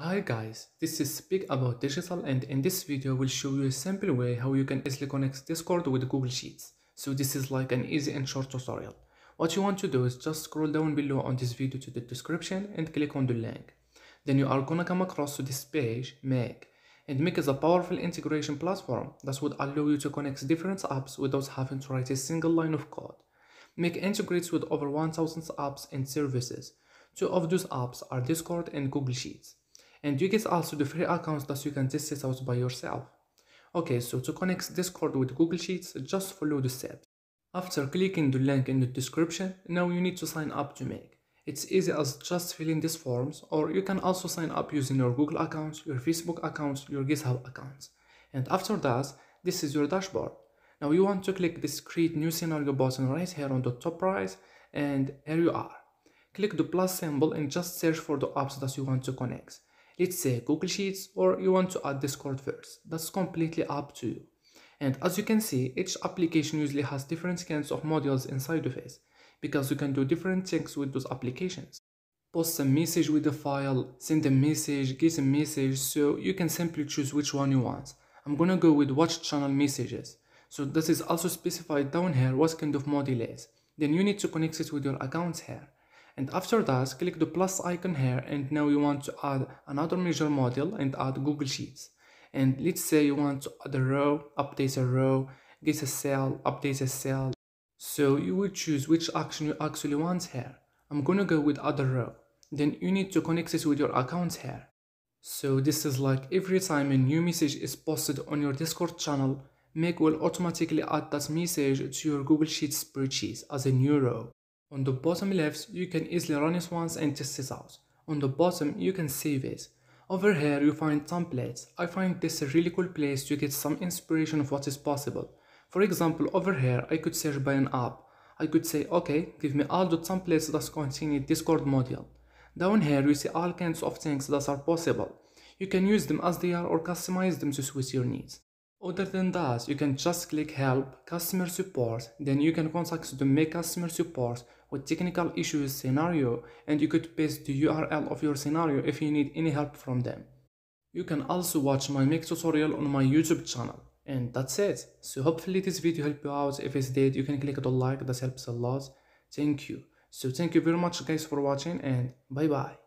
Hi guys, this is Speak About Digital and in this video we'll show you a simple way how you can easily connect Discord with Google Sheets. So this is like an easy and short tutorial. What you want to do is just scroll down below on this video to the description and click on the link. Then you are gonna come across to this page, Make. And Make is a powerful integration platform that would allow you to connect different apps without having to write a single line of code. Make integrates with over 1000 apps and services. Two of those apps are Discord and Google Sheets and you get also the free accounts that you can test it out by yourself. Okay, so to connect Discord with Google Sheets, just follow the steps. After clicking the link in the description, now you need to sign up to Make. It's easy as just filling these forms, or you can also sign up using your Google account, your Facebook account, your GitHub accounts. And after that, this is your dashboard. Now you want to click this create new scenario button right here on the top right, and here you are. Click the plus symbol and just search for the apps that you want to connect let's say Google Sheets or you want to add Discord first. That's completely up to you. And as you can see, each application usually has different kinds of modules inside of it because you can do different things with those applications. Post a message with the file, send a message, get a message, so you can simply choose which one you want. I'm gonna go with watch channel messages. So this is also specified down here what kind of module is. Then you need to connect it with your account here and after that click the plus icon here and now you want to add another major module and add Google Sheets and let's say you want to add a row, update a row, get a cell, update a cell so you will choose which action you actually want here. I'm gonna go with add a row then you need to connect it with your account here. So this is like every time a new message is posted on your Discord channel, Make will automatically add that message to your Google Sheets spreadsheet as a new row. On the bottom left, you can easily run it once and test it out. On the bottom, you can save it. Over here, you find templates. I find this a really cool place to get some inspiration of what is possible. For example, over here, I could search by an app. I could say, okay, give me all the templates that contain Discord module. Down here, you see all kinds of things that are possible. You can use them as they are or customize them to suit your needs. Other than that, you can just click help, customer support, then you can contact the make customer support with technical issues scenario and you could paste the URL of your scenario if you need any help from them. You can also watch my make tutorial on my YouTube channel. And that's it. So hopefully this video helped you out. If it did, you can click the like, that helps a lot. Thank you. So thank you very much guys for watching and bye bye.